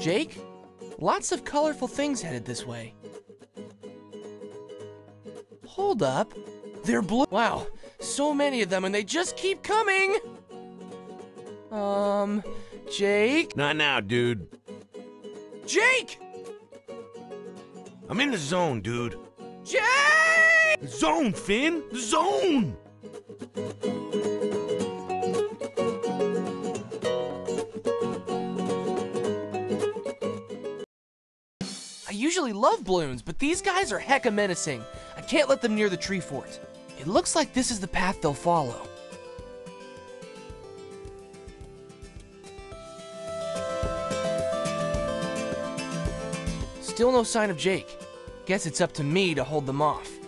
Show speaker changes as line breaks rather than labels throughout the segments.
Jake? Lots of colorful things headed this way. Hold up. They're blue. Wow, so many of them and they just keep coming! Um, Jake?
Not now, dude.
Jake!
I'm in the zone, dude.
Jake!
Zone, Finn! Zone!
Usually love balloons, but these guys are hecka menacing. I can't let them near the tree fort. It looks like this is the path they'll follow. Still no sign of Jake. Guess it's up to me to hold them off.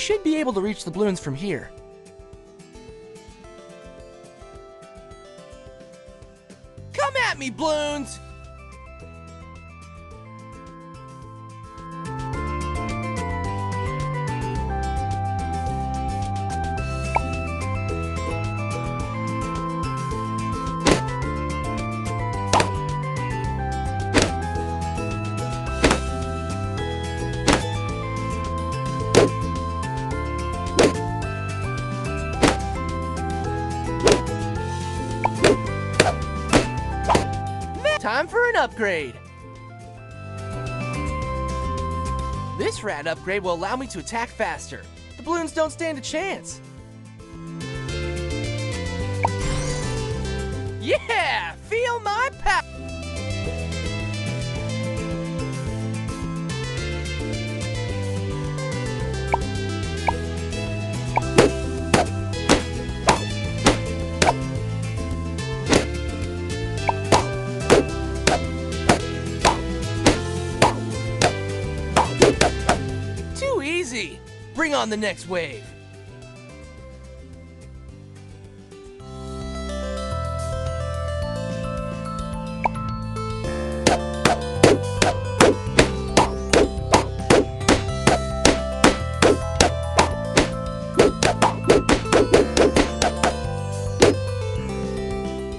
Should be able to reach the balloons from here. Come at me, balloons! Upgrade. This rat upgrade will allow me to attack faster. The balloons don't stand a chance. On the next wave!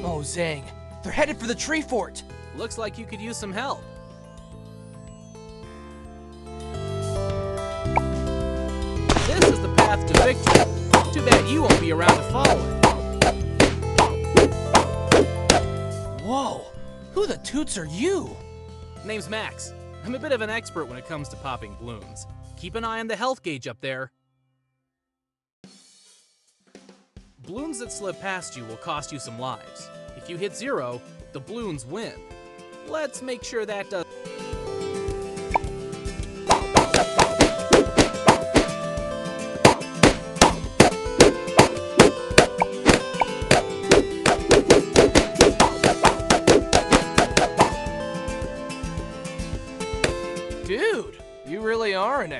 Oh, Zang. They're headed for the tree fort!
Looks like you could use some help. Around to follow.
Whoa! Who the toots are you?
Name's Max. I'm a bit of an expert when it comes to popping balloons. Keep an eye on the health gauge up there. Balloons that slip past you will cost you some lives. If you hit zero, the balloons win. Let's make sure that does.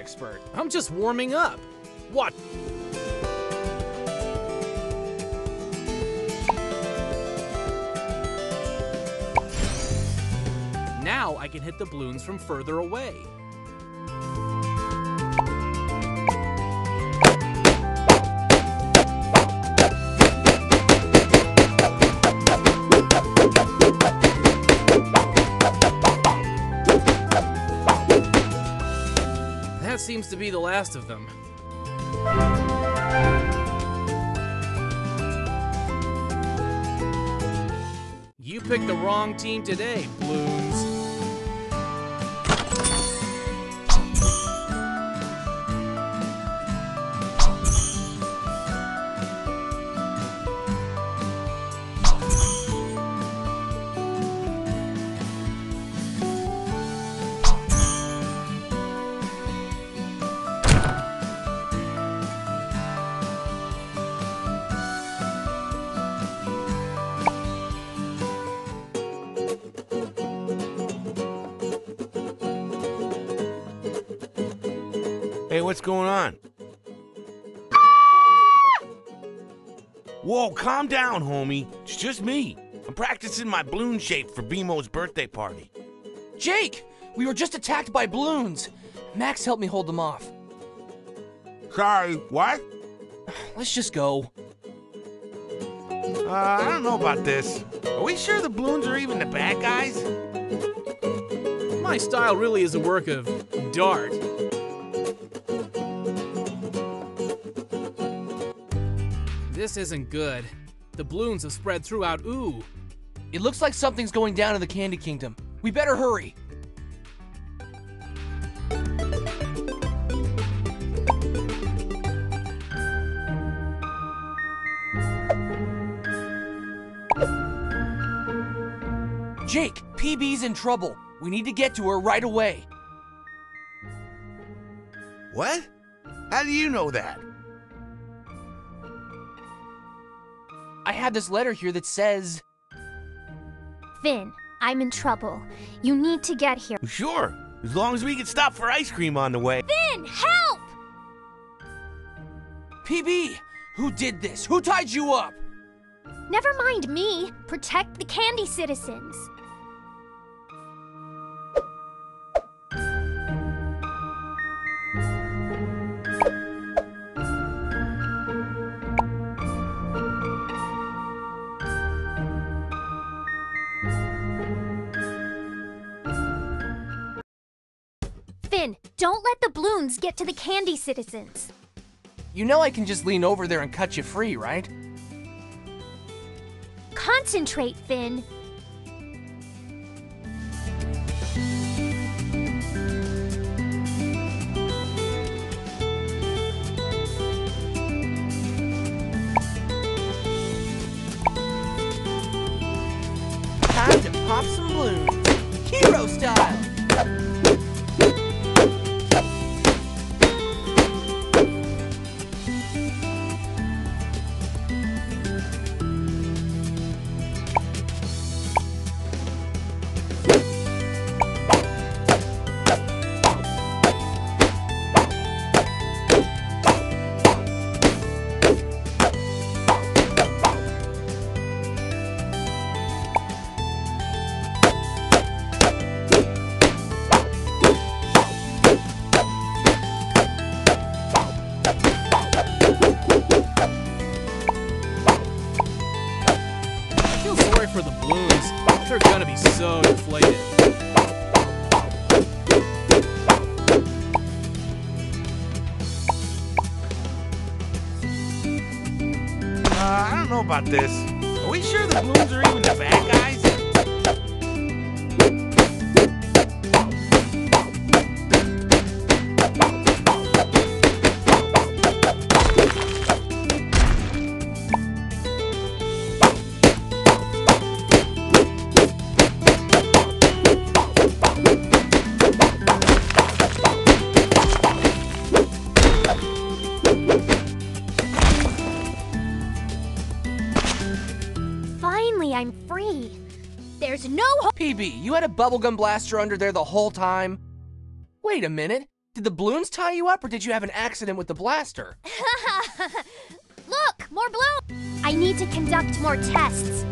Expert.
I'm just warming up. What? Now I can hit the balloons from further away. Seems to be the last of them. You picked the wrong team today, Balloons.
Hey, what's going on? Whoa, calm down, homie. It's just me. I'm practicing my balloon shape for BMO's birthday party.
Jake! We were just attacked by balloons! Max helped me hold them off.
Sorry, what?
Let's just go.
Uh, I don't know about this. Are we sure the balloons are even the bad guys?
My style really is a work of dart. This isn't good. The balloons have spread throughout Ooo.
It looks like something's going down in the Candy Kingdom. We better hurry. Jake, PB's in trouble. We need to get to her right away.
What? How do you know that?
I have this letter here that says.
Finn, I'm in trouble. You need to get here.
Sure, as long as we can stop for ice cream on the way.
Finn, help!
PB! Who did this? Who tied you up?
Never mind me. Protect the candy citizens. Finn, don't let the balloons get to the candy citizens.
You know I can just lean over there and cut you free, right?
Concentrate, Finn.
Don't know
you had a bubblegum blaster under there the whole time? Wait a minute. Did the balloons tie you up or did you have an accident with the blaster?
Look, more balloons. I need to conduct more tests.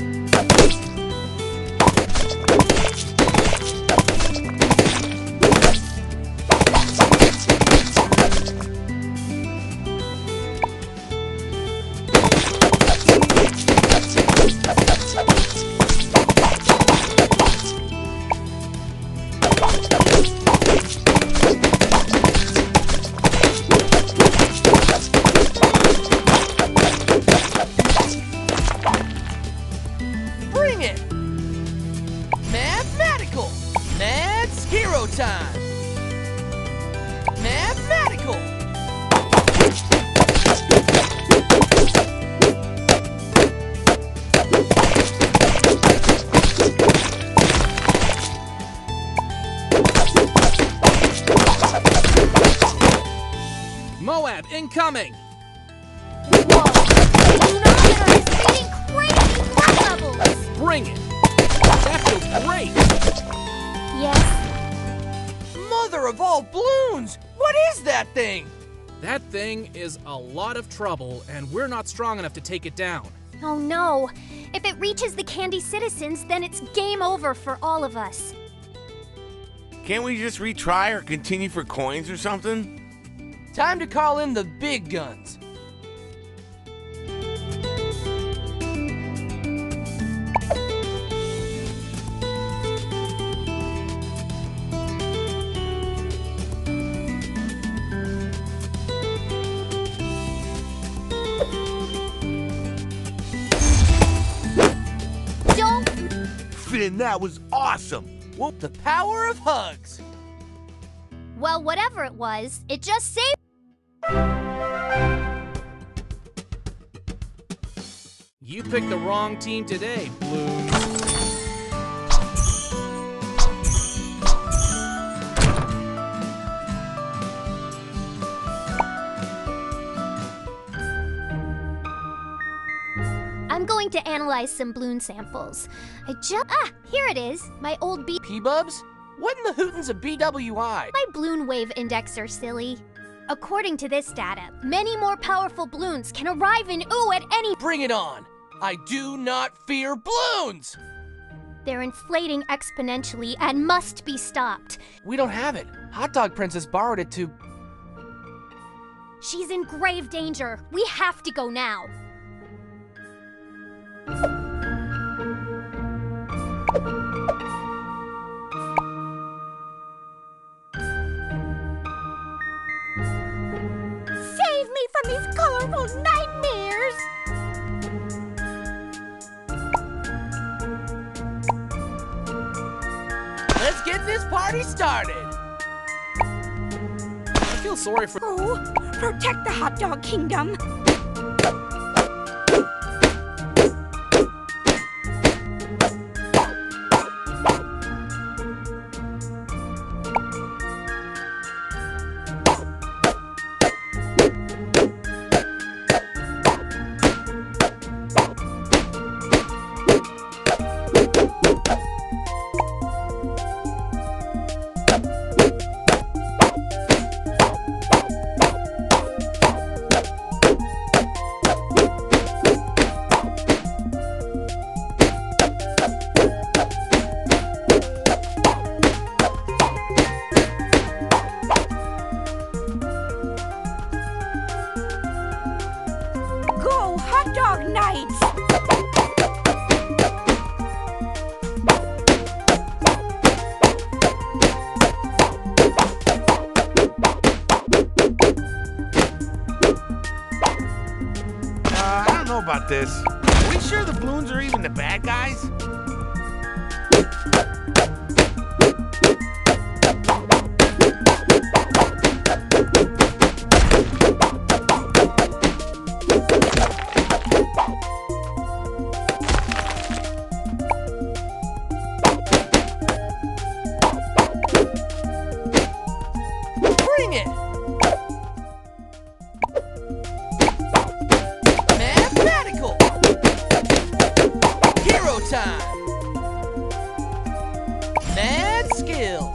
A lot of trouble, and we're not strong enough to take it down.
Oh no. If it reaches the candy citizens, then it's game over for all of us.
Can't we just retry or continue for coins or something?
Time to call in the big guns.
That was awesome.
Well, the power of hugs.
Well, whatever it was, it just saved.
You picked the wrong team today, Bloons.
I'm going to analyze some balloon samples. I just. Ah, here it is. My old B.
P-Bubs? What in the hootin's a BWI?
My balloon wave indexer, silly. According to this data, many more powerful balloons can arrive in Ooo at any.
Bring it on. I do not fear balloons.
They're inflating exponentially and must be stopped.
We don't have it. Hot Dog Princess borrowed it to.
She's in grave danger. We have to go now.
Protect the hot dog kingdom.
This. Are we sure the balloons are even the bad guys?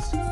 Skills.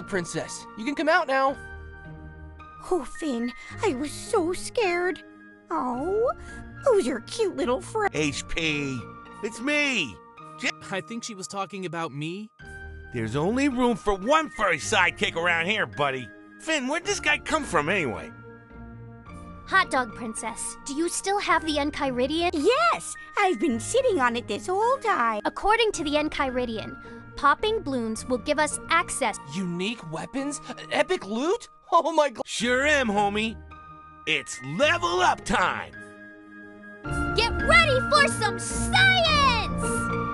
Hot Dog Princess, you can come out now.
Oh, Finn, I was so scared. Oh, who's your cute little friend?
HP, it's me.
I think she was talking about me.
There's only room for one furry sidekick around here, buddy. Finn, where'd this guy come from anyway?
Hot Dog Princess, do you still have the Enchiridion?
Yes, I've been sitting on it this whole time.
According to the Enchiridion, popping balloons will give us access.
Unique weapons? Epic loot? Oh my god.
Sure am, homie. It's level up time.
Get ready for some science!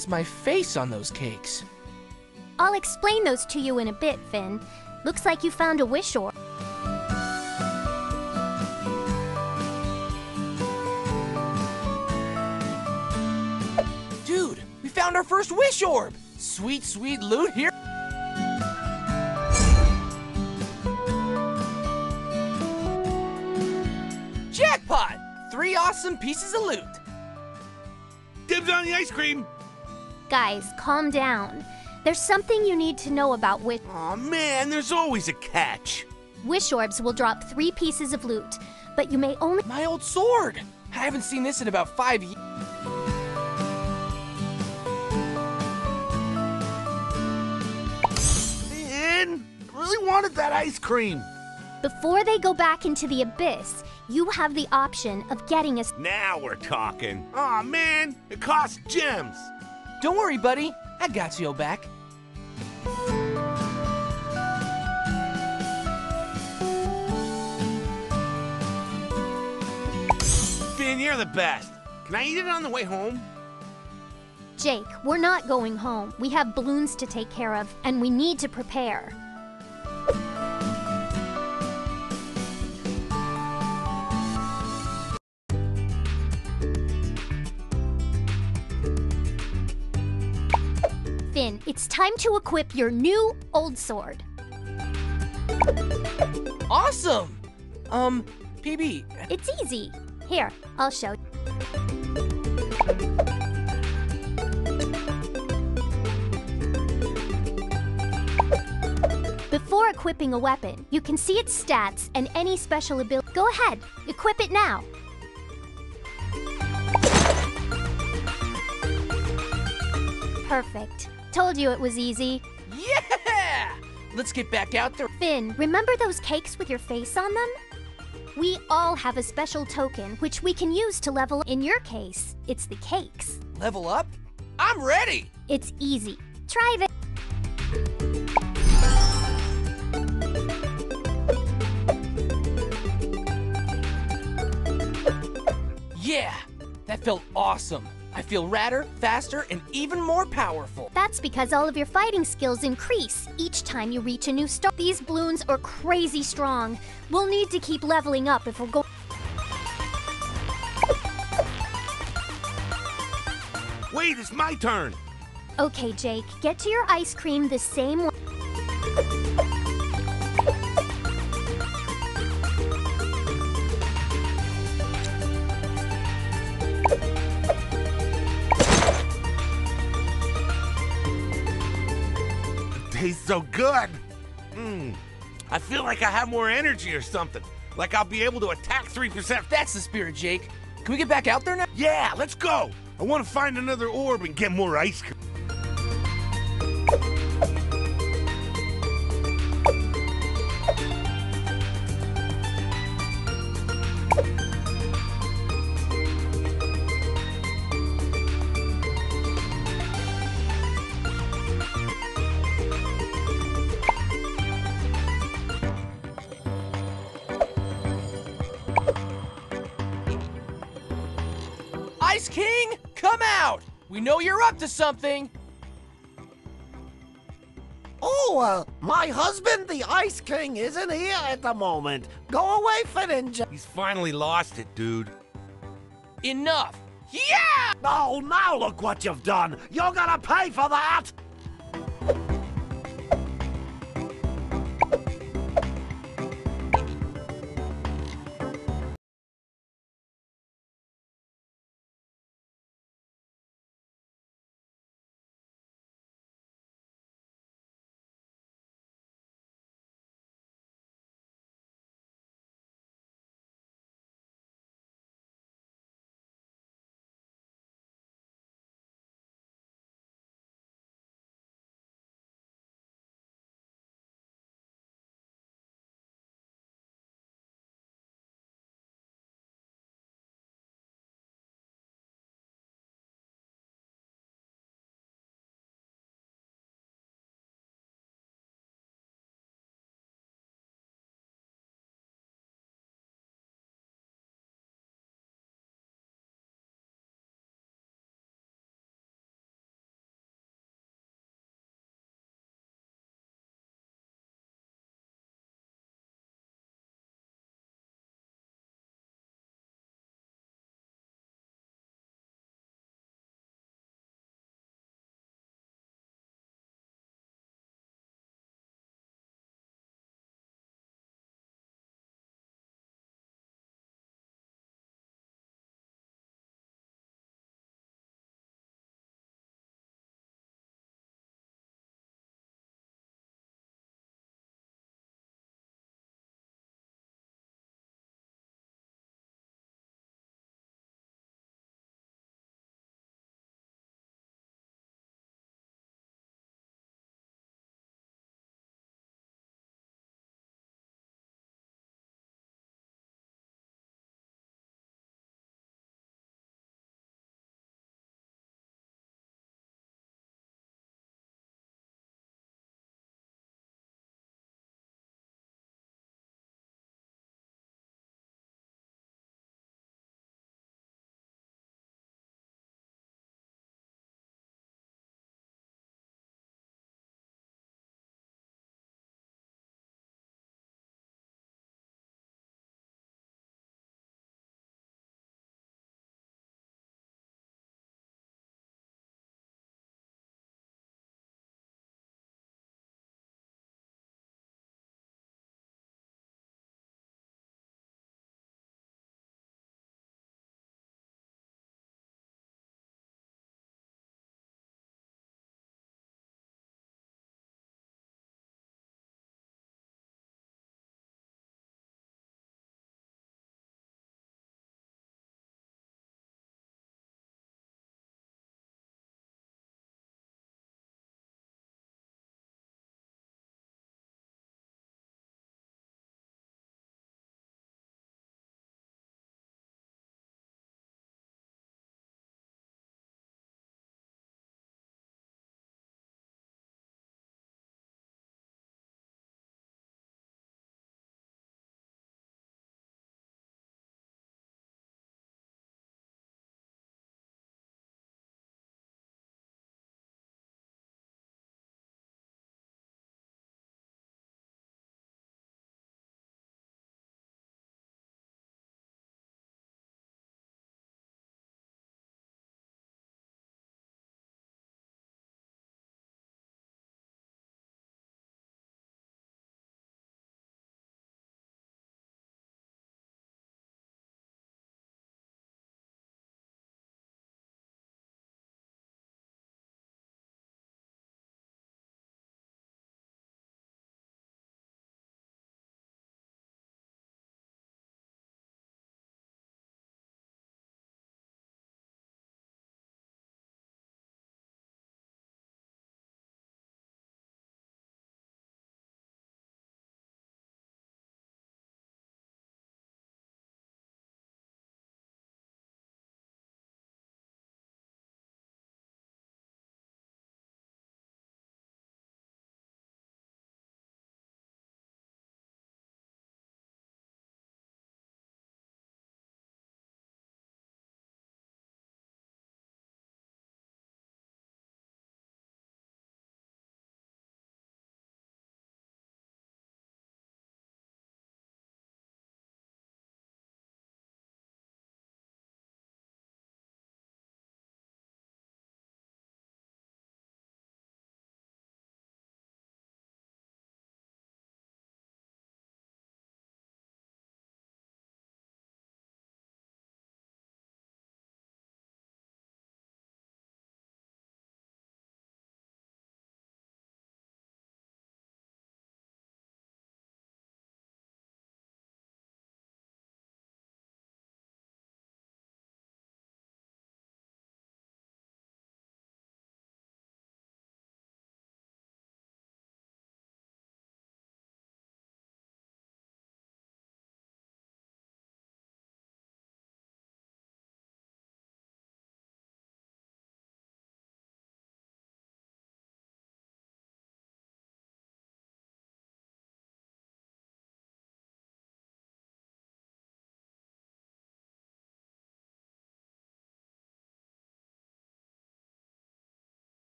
Is my face on those cakes?
I'll explain those to you in a bit, Finn. Looks like you found a wish orb.
Dude, we found our first wish orb! Sweet, sweet loot here. Jackpot! Three awesome pieces of loot.
Dibs on the ice cream.
Guys, calm down. There's something you need to know about wish.
Aw, man, there's always a catch.
Wish orbs will drop three pieces of loot, but you may only.
My old sword! I haven't seen this in about five years.
Man, I really wanted that ice cream.
Before they go back into the abyss, you have the option of getting a.
Now we're talking. Aw, man, it costs gems.
Don't worry, buddy. I got your back.
Finn, you're the best. Can I eat it on the way home?
Jake, we're not going home. We have balloons to take care of, and we need to prepare. Finn, it's time to equip your new old sword.
Awesome! Um, PB,
It's easy. Here, I'll show you. Before equipping a weapon, you can see its stats and any special ability. Go ahead, equip it now. Perfect. Told you it was easy.
yeah! Let's get back out there.
Finn, remember those cakes with your face on them? We all have a special token which we can use to level. In your case, it's the cakes.
Level up? I'm ready!
It's easy. Try this.
Yeah! That felt awesome. I feel radder, faster, and even more powerful.
That's because all of your fighting skills increase each time you reach a new star. These balloons are crazy strong. We'll need to keep leveling up if we're going.
Wait, it's my turn.
Okay, Jake, get to your ice cream the same way.
So good. Mmm. I feel like I have more energy or something. Like I'll be able to attack 3%.
That's the spirit, Jake. Can we get back out there now?
Yeah, let's go. I want to find another orb and get more ice cream.
We know you're up to something!
Oh, uh, my husband, the Ice King, isn't here at the moment. Go away, Ninja.
He's finally lost it, dude.
Enough! Yeah!
Oh, now look what you've done. You're gonna pay for that.